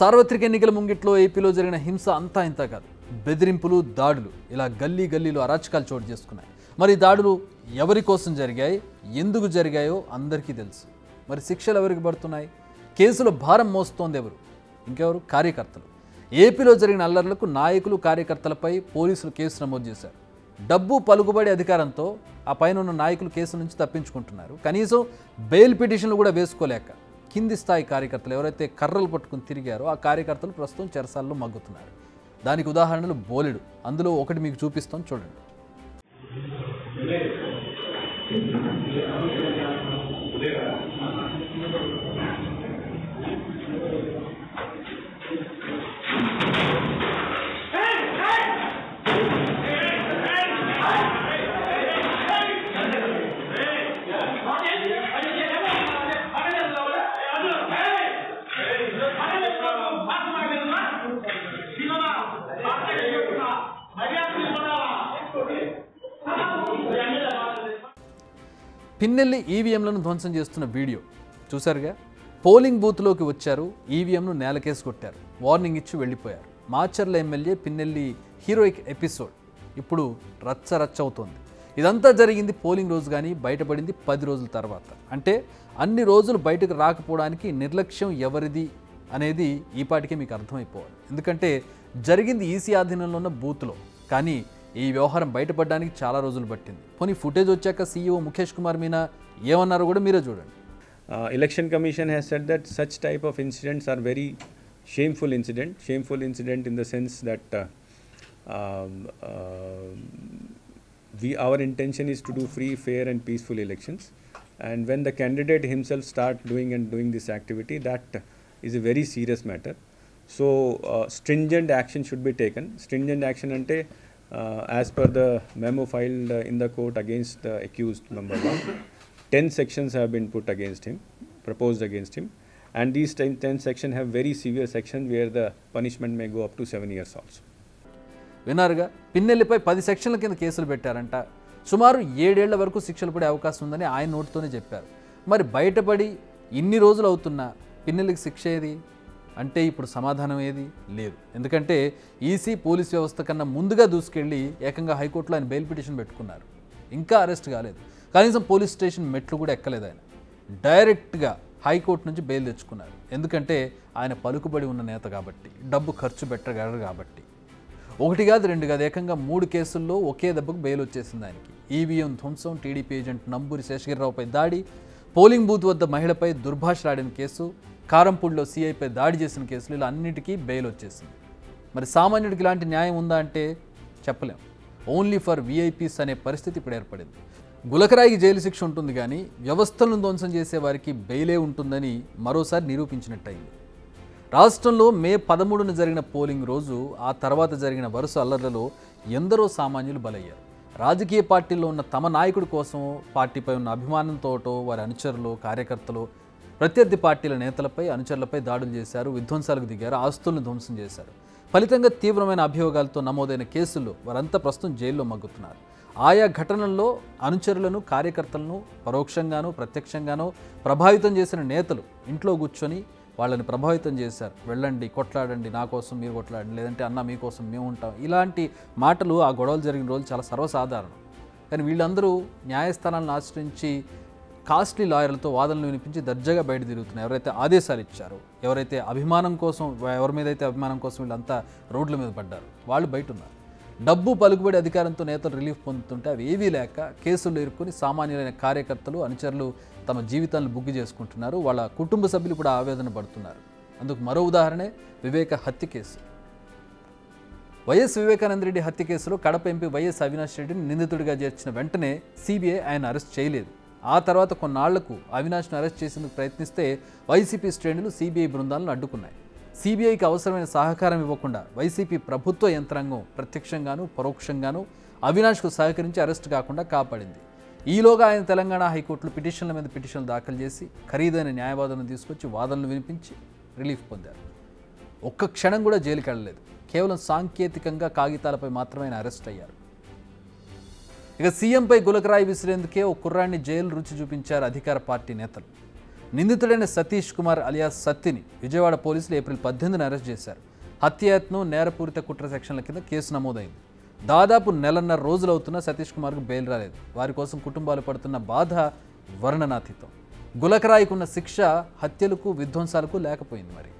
సార్వత్రిక ఎన్నికల ముంగిట్లో ఏపీలో జరిగిన హింస అంతా ఇంత కాదు. బెదిరింపులు దాడులు ఇలా గల్లీ గల్లీలో అరాచకాలు చోటు చేసుకున్నాయి. మరి దాడులు ఎవరి కోసం జరిగాయి? ఎందుకు జరిగాయో అందరికీ తెలుసు. మరి శిక్షలు ఎవరికి పడుతున్నాయి? కేసులో భారం మోస్తోంది ఎవరు? ఇంకెవరు? కార్యకర్తలు. ఏపీలో జరిగిన అల్లర్లకు నాయకులు కార్యకర్తలపై పోలీసులు కేసు నమోదు చేశారు. డబ్బు పలుకుబడి అధికారంతో ఆ పైన ఉన్న నాయకులు కేసు నుంచి తప్పించుకుంటున్నారు. కనీసం బెయిల్ పిటిషన్లు కూడా వేసుకోలేక కింది స్థాయి కార్యకర్తలు ఎవరైతే కర్రలు పట్టుకుని తిరిగారో ఆ కార్యకర్తలు ప్రస్తుతం చెరసాల్లో మగ్గుతున్నారు. దానికి ఉదాహరణలు బోలెడు. అందులో ఒకటి మీకు చూపిస్తాం చూడండి. పిన్నెల్లి ఈవీఎంలను ధ్వంసం చేస్తున్న వీడియో. చూశారుగా? పోలింగ్ బూత్లోకి వచ్చారు. ఈవీఎంను నేలకేసి కొట్టారు. వార్నింగ్ ఇచ్చి వెళ్ళిపోయారు. Macherla MLA Pinnelli heroic episode. ఇప్పుడు రచ్చ రచ్చ అవుతోంది ఇదంతా జరిగింది పోలింగ్ రోజు కానీ బయటపడింది పది రోజుల తర్వాత. అంటే అన్ని రోజులు బయటకు రాకపోవడానికి నిర్లక్ష్యం ఎవరిది అనేది ఈపాటికే మీకు అర్థమైపోవాలి. ఎందుకంటే జరిగింది ఈసీ ఆధీనంలో ఉన్న బూత్లో. కానీ ఈ వ్యవహారం బయటపడడానికి చాలా రోజులు పట్టింది పోనీ ఫుటేజ్ వచ్చాక సీఈఓ ముఖేష్ కుమార్ మీనా ఏమన్నారో కూడా మీరే చూడండి Uh, Election Commission has said that such type of incidents are very shameful incident. Shameful incident in the sense that uh, um, uh, we our intention is to do free, fair, and peaceful elections. And when the candidate himself start doing and doing this activity, that is a very serious matter. So uh, stringent action should be taken. Stringent action ante uh, as per the memo filed uh, in the court against the accused number one. 10 sections have been put against him, proposed against him, and these 10, 10 sections have very severe sections where the punishment may go up to 7 years also. విన్నారుగా పిన్నెల్లిపై పది సెక్షన్ల కింద కేసులు పెట్టారంట సుమారు ఏడేళ్ళ వరకు శిక్షలు పడే అవకాశం ఉందని ఆయన నోటితోనే చెప్పారు మరి బయటపడి ఇన్ని రోజులు అవుతున్నా పిన్నెల్లికి శిక్ష ఏది అంటే ఇప్పుడు సమాధానం ఏది? లేదు. ఎందుకంటే ఈసీ పోలీస్ వ్యవస్థ కన్నా ముందుగా దూసుకెళ్ళి ఏకంగా హైకోర్టులో ఆయన బెయిల్ పిటిషన్ పెట్టుకున్నారు. ఇంకా అరెస్ట్ కాలేదు. కనీసం పోలీస్ స్టేషన్ మెట్లు కూడా ఎక్కలేదు ఆయన. డైరెక్ట్గా హైకోర్టు నుంచి బెయిల్ తెచ్చుకున్నారు. ఎందుకంటే ఆయన పలుకుబడి ఉన్న నేత కాబట్టి డబ్బు ఖర్చు పెట్టగలరు కాబట్టి. ఒకటి కాదు రెండు కాదు ఏకంగా మూడు కేసుల్లో ఒకే దెబ్బకు బెయిల్ వచ్చేసింది ఆయనకి. ఈవీఎం ధ్వంసం టీడీపీ ఏజెంట్ నంబూరి శేషగిరిరావుపై దాడి పోలింగ్ బూత్ వద్ద మహిళపై దుర్భాషలాడిన కేసు కారంపూడిలో సీఐపై దాడి చేసిన కేసులు ఇలా అన్నిటికీ బెయిల్ వచ్చేసింది. మరి సామాన్యుడికి ఇలాంటి న్యాయం ఉందా అంటే చెప్పలేం. ఓన్లీ ఫర్ విఐపీస్ అనే పరిస్థితి ఇప్పుడు ఏర్పడింది. గులకరాయికి జైలు శిక్ష ఉంటుంది కానీ వ్యవస్థలను ధ్వంసం చేసే వారికి బెయిలే ఉంటుందని మరోసారి నిరూపించినట్టయింది. రాష్ట్రంలో మే పదమూడున జరిగిన పోలింగ్ రోజు ఆ తర్వాత జరిగిన వరుస అల్లర్లలో ఎందరో సామాన్యులు బలయ్యారు. రాజకీయ పార్టీల్లో ఉన్న తమ నాయకుడి కోసం పార్టీపై ఉన్న అభిమానంతోటో వారి అనుచరులు కార్యకర్తలు ప్రత్యర్థి పార్టీల నేతలపై అనుచరులపై దాడులు చేశారు విధ్వంసాలకు దిగారు ఆస్తులను ధ్వంసం చేశారు. ఫలితంగా తీవ్రమైన అభియోగాలతో నమోదైన కేసుల్లో వారంతా ప్రస్తుతం జైల్లో మగ్గుతున్నారు. ఆయా ఘటనల్లో అనుచరులను కార్యకర్తలను పరోక్షంగానూ ప్రత్యక్షంగానూ ప్రభావితం చేసిన నేతలు ఇంట్లో కూర్చొని వాళ్ళని ప్రభావితం చేశారు. వెళ్ళండి కొట్లాడండి నా కోసం మీరు కొట్లాడండి లేదంటే అన్న మీకోసం మేము ఉంటాం. ఇలాంటి మాటలు ఆ గొడవలు జరిగిన రోజు చాలా సర్వసాధారణం. కానీ వీళ్ళందరూ న్యాయస్థానాలను ఆశ్రయించి కాస్ట్లీ లాయర్లతో వాదనలు వినిపించి దర్జాగా బయట తిరుగుతున్నారు ఎవరైతే ఆదేశాలు ఇచ్చారో ఎవరైతే అభిమానం కోసం ఎవరి మీద అయితే అభిమానం కోసం వీళ్ళంతా రోడ్ల మీద పడ్డారు వాళ్ళు బయట ఉన్నారు డబ్బు పలుకుబడి అధికారంతో నేతలు రిలీఫ్ పొందుతుంటే అవి ఏవీ లేక కేసులు ఇరుక్కుని సామాన్యులైన కార్యకర్తలు అనుచరులు తమ జీవితాలను బుగ్గి చేసుకుంటున్నారు. వాళ్ళ కుటుంబ సభ్యులు కూడా ఆవేదన పడుతున్నారు. అందుకు మరో ఉదాహరణే వివేక హత్య కేసు. వైఎస్ వివేకానంద రెడ్డి హత్య కేసులో కడప ఎంపీ వైఎస్ అవినాష్ రెడ్డిని నిందితుడిగా చేర్చిన వెంటనే సిబిఐ ఆయన అరెస్ట్ చేయలేదు. ఆ తర్వాత కొన్నాళ్ళకు అవినాష్ను అరెస్ట్ చేసేందుకు ప్రయత్నిస్తే వైసీపీ శ్రేణులు సిబిఐ బృందాలను అడ్డుకున్నాయి. సిబిఐకి అవసరమైన సహకారం ఇవ్వకుండా వైసీపీ ప్రభుత్వ యంత్రాంగం ప్రత్యక్షంగాను పరోక్షంగాను అవినాష్కు సహకరించి అరెస్ట్ కాకుండా కాపాడింది. ఈలోగా ఆయన తెలంగాణ హైకోర్టులో పిటిషన్ల మీద పిటిషన్లు దాఖలు చేసి ఖరీదైన న్యాయవాదులను తీసుకొచ్చి వాదనలు వినిపించి రిలీఫ్ పొందారు. ఒక్క క్షణం కూడా జైలుకి వెళ్ళలేదు కేవలం సాంకేతికంగా కాగితాలపై మాత్రమే ఆయన అరెస్ట్ అయ్యారు. ఇక సీఎంపై గులకరాయి విసిరేందుకే ఓ కుర్రాన్ని జైలు రుచి చూపించారు అధికార పార్టీ నేతలు. నిందితుడైన సతీష్ కుమార్ అలియాస్ సత్తిని విజయవాడ పోలీసులు ఏప్రిల్ పద్దెనిమిదిన అరెస్ట్ చేశారు. హత్యాయత్నం నేరపూరిత కుట్ర సెక్షన్ల కింద కేసు నమోదైంది. దాదాపు నెలన్నర రోజులు అవుతున్నా సతీష్ కుమార్కు బెయిల్ రాలేదు. వారి కోసం కుటుంబాలు పడుతున్న బాధ వర్ణనాతీతం. గులకరాయికున్న శిక్ష హత్యలకు విధ్వంసాలకు లేకపోయింది మరి.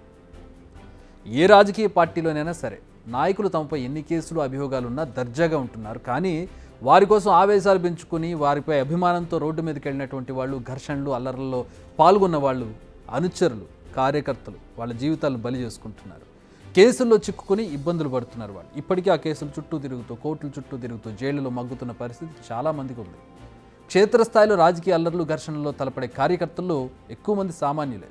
ఏ రాజకీయ పార్టీలోనైనా సరే నాయకులు తమపై ఎన్ని కేసులు అభియోగాలున్నా దర్జాగా ఉంటున్నారు. కానీ వారి కోసం ఆవేశాలు పెంచుకుని వారిపై అభిమానంతో రోడ్డు మీదకి వెళ్ళినటువంటి వాళ్ళు ఘర్షణలు అల్లర్లలో పాల్గొన్న వాళ్ళు అనుచరులు కార్యకర్తలు వాళ్ళ జీవితాలను బలి చేసుకుంటున్నారు. కేసుల్లో చిక్కుకుని ఇబ్బందులు పడుతున్నారు వాళ్ళు. ఇప్పటికీ ఆ కేసులు చుట్టూ తిరుగుతూ కోర్టుల చుట్టూ తిరుగుతూ జైళ్ళలో మగ్గుతున్న పరిస్థితి చాలామందికి ఉంది. క్షేత్రస్థాయిలో రాజకీయ అల్లర్లు ఘర్షణల్లో తలపడే కార్యకర్తల్లో ఎక్కువ మంది సామాన్యులే.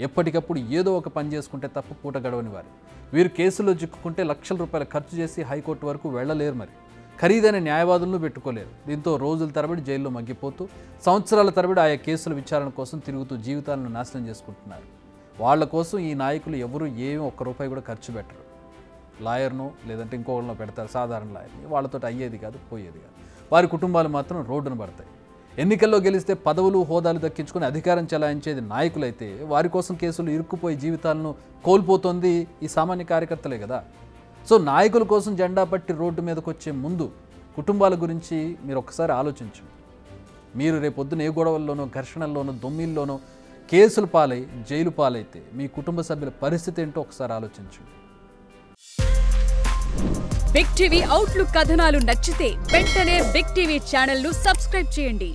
ఎప్పటికప్పుడు ఏదో ఒక పని చేసుకుంటే తప్ప పూట గడవని వారు. వీరు కేసులో చిక్కుకుంటే లక్షల రూపాయలు ఖర్చు చేసి హైకోర్టు వరకు వెళ్ళలేరు మరి. ఖరీదైన న్యాయవాదులను పెట్టుకోలేరు. దీంతో రోజుల తరబడి జైల్లో మగ్గిపోతూ సంవత్సరాల తరబడి ఆయా కేసుల విచారణ కోసం తిరుగుతూ జీవితాలను నాశనం చేసుకుంటున్నారు. వాళ్ళ కోసం ఈ నాయకులు ఎవరు ఏమీ ఒక్క రూపాయి కూడా ఖర్చు పెట్టరు. లాయర్ను లేదంటే ఇంకోళ్ళనో పెడతారు సాధారణ లాయర్ని. వాళ్ళతో అయ్యేది కాదు పోయేది కాదు. వారి కుటుంబాలు మాత్రం రోడ్డున పడతాయి. ఎన్నికల్లో గెలిస్తే పదవులు హోదాలు దక్కించుకుని అధికారం చెలాయించేది నాయకులైతే వారి కోసం కేసులు ఇరుక్కుపోయి జీవితాలను కోల్పోతోంది ఈ సామాన్య కార్యకర్తలే కదా. సో నాయకుల కోసం జెండా పట్టి రోడ్డు మీదకి వచ్చే ముందు కుటుంబాల గురించి మీరు ఒకసారి ఆలోచించండి మీరు రేపొద్దున ఏ గొడవల్లోనో ఘర్షణల్లోనో దొమ్మిల్లోనో కేసులు పాలై జైలు పాలైతే మీ కుటుంబ సభ్యుల పరిస్థితి ఏంటో ఒకసారి ఆలోచించండి బిగ్ టీవీ అవుట్లుక్ కథనాలు నచ్చితే వెంటనే బిగ్ టీవీ ఛానల్ను సబ్స్క్రైబ్ చేయండి.